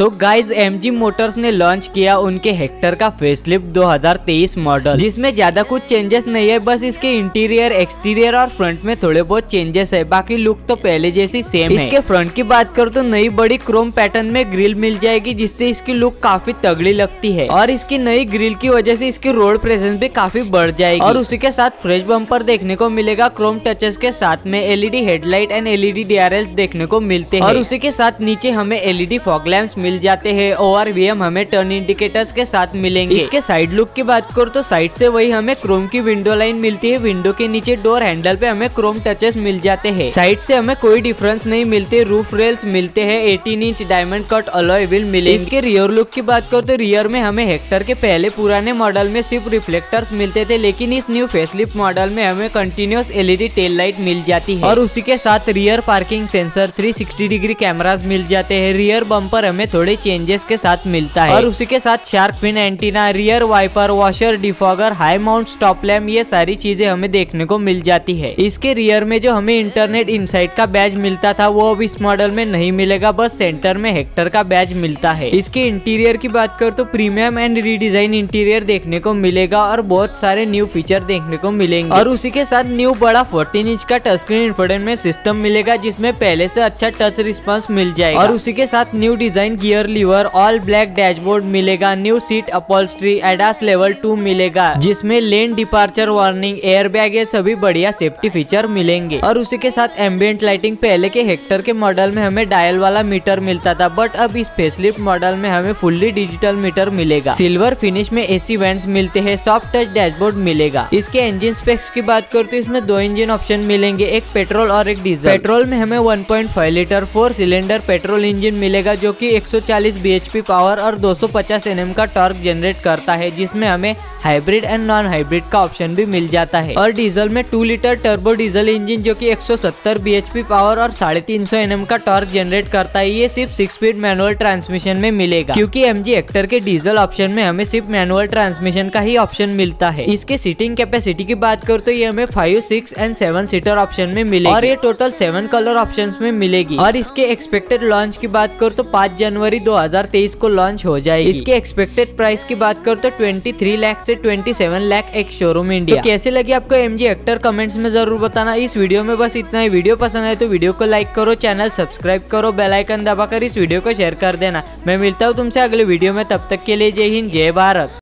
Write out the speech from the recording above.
तो guys M Motors ने launch किया उनके हेक्टर का फेसलिफ्ट 2023 मॉडल जिसमें ज़्यादा कुछ चेंजेस नहीं है, बस इसके इंटीरियर एक्सटीरियर और फ्रंट में थोड़े बहुत चेंजेस है। बाकी लुक तो पहले जैसी सेम है। इसके फ्रंट की बात करो तो नई बड़ी क्रोम पैटर्न में ग्रिल मिल जाएगी, जिससे इसकी लुक काफ़ी तगड़ी लगती है। और इसकी नई ग्रिल की वजह से इसकी रोड प्रेजेंस भी काफ़ी बढ़ जाएगी। और उसी के साथ फ्रेश बम्पर देखने को मिलेगा क्रोम टचेस के साथ में LED headlight and LED DRL देखने को मिलते हैं। और उसी के साथ नीचे हमें एलईडी फॉग लैम्प मिल जाते हैं और हमें टर्न इंडिकेटर्स के साथ मिलेंगे। इसके साइड लुक की बात करो तो साइड से वही हमें क्रोम की विंडो लाइन मिलती है। विंडो के नीचे डोर हैंडल पे हमें क्रोम टचेस मिल जाते हैं। साइड से हमें कोई डिफरेंस नहीं मिलते। रूफ रेल्स मिलते हैं। 18 inch diamond cut alloy wheel मिले इसके रियर लुक की बात करो तो रियर में हमें हेक्टर के पहले पुराने मॉडल में सिर्फ़ रिफ्लेक्टर्स मिलते थे लेकिन इस न्यू फेसलिप मॉडल में हमें कंटिन्यूस एलईडी टेल लाइट मिल जाती है। और उसी के साथ rear parking sensor 360 degree cameras मिल जाते हैं। रियर बम्पर हमें थोड़े चेंजेस के साथ मिलता है। और उसी के साथ shark fin antenna rear wiper washer defogger high mount stop lamp ये सारी चीज़ें हमें देखने को मिल जाती है। इसके रियर में जो हमें इंटरनेट इनसाइड का बैज मिलता था, वो अब इस मॉडल में नहीं मिलेगा, बस सेंटर में हेक्टर का बैज मिलता है। इसके इंटीरियर की बात कर तो प्रीमियम एंड रीडिजाइन इंटीरियर देखने को मिलेगा और बहुत सारे न्यू फीचर देखने को मिलेंगे। और उसी के साथ न्यू बड़ा 14 इंच का टच स्क्रीन इंफोटेनमेंट सिस्टम मिलेगा, जिसमें पहले से अच्छा टच रिस्पॉन्स मिल जाएगा। और उसी के साथ new design gear lever all black dashboard मिलेगा new seat upholstery ADAS level two मिलेगा, जिसमें lane departure warning air bag ये सभी बढ़िया सेफ्टी फीचर मिलेंगे। और उसी के साथ एम्बियंट लाइटिंग पहले के हेक्टर के मॉडल में हमें डायल वाला मीटर मिलता था बट अब इस फेसलिफ्ट मॉडल में हमें फुल्ली डिजिटल मीटर मिलेगा। सिल्वर फिनिश में एसी वेंट्स मिलते हैं सॉफ्ट टच डैशबोर्ड मिलेगा। इसके इंजन स्पेक्स की बात करते तो इसमें दो इंजन ऑप्शन मिलेंगे, एक पेट्रोल और एक डीजल पेट्रोल में हमें 1.5 litre four cylinder petrol engine मिलेगा, जो कि 140 bhp पावर और 250 nm का टॉर्क जनरेट करता है जिसमें हमें हाइब्रिड एंड नॉन हाइब्रिड का ऑप्शन भी मिल जाता है। और डीजल में two litre turbo diesel engine जो कि 170 बीएचपी पावर और साढ़े तीन सौ एनएम का टॉर्क जनरेट करता है, ये सिर्फ़ सिक्स स्पीड मैनुअल ट्रांसमिशन में मिलेगा। क्योंकि एम जी एक्टर के डीजल ऑप्शन में हमें सिर्फ़ मैनुअल ट्रांसमिशन का ही ऑप्शन मिलता है। इसके सीटिंग कैपेसिटी की बात करो तो ये हमें five six and seven seater option में मिलेगा। और ये टोटल सेवन कलर ऑप्शन में मिलेगी। और इसके एक्सपेक्टेड लॉन्च की बात करो तो पाँच जनवरी दो हज़ार तेईस को लॉन्च हो जाएगी। इसके एक्सपेक्टेड प्राइस की बात करो तो ट्वेंटी थ्री से twenty seven lakh ex showroom India तो कैसे लगी आपको एम जी एक्टर कमेंट्स में ज़रूर बताना। इस वीडियो में बस इतना ही। वीडियो पसंद है तो वीडियो को लाइक करो चैनल सब्सक्राइब करो बेलाइकन दबाकर इस वीडियो को शेयर कर देना। मैं मिलता हूँ तुमसे अगले वीडियो में। तब तक के लिए जय हिंद, जय भारत।